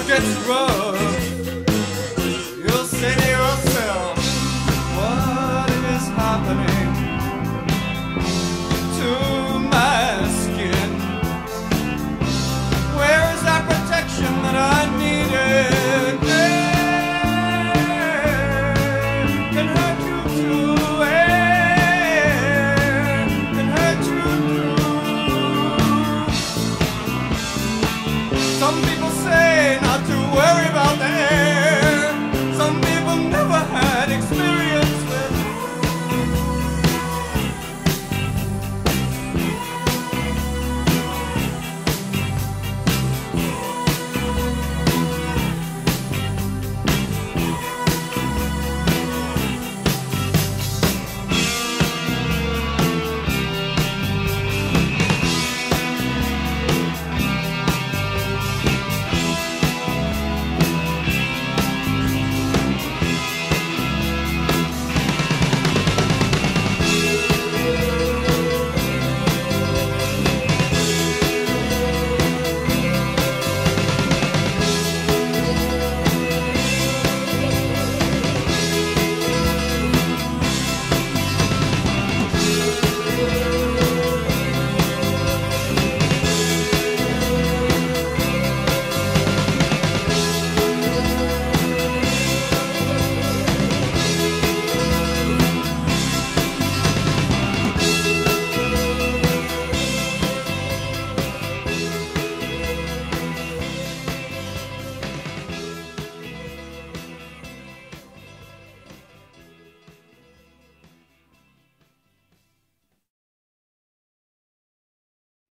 gets rough, Some people say not to worry about the end.